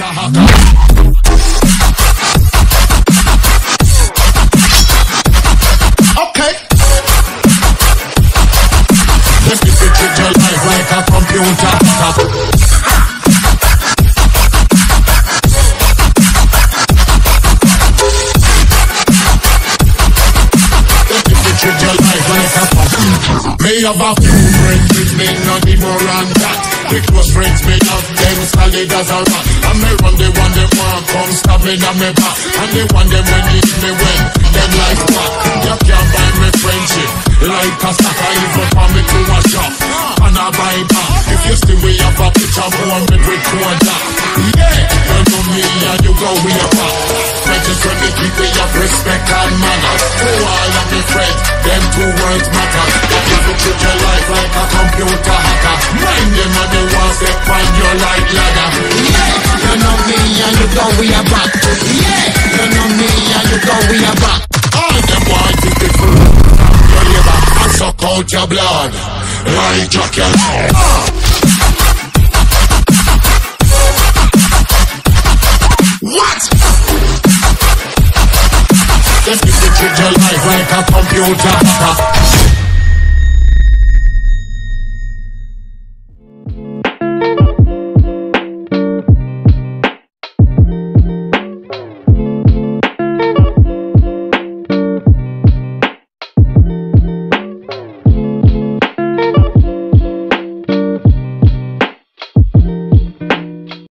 Okay. Let me fit it your life like a computer. Let me life like a computer. May have a few friends with me, not even. The close friends me have them solid as a rock. And me run the one them want come stab me on me back. And the one them when need me when them like back. You can't buy me friendship like a sucker even for me to a shop. And I buy back. If you still we have a picture more me with quarter. Yeah, you know me and you go we are back. When me keep we have respect and manners. To all of me friends, them two words matter. That if you your life like a computer hacker. Mind out your blood. Like Jacket. What? If you treat your life like a computer.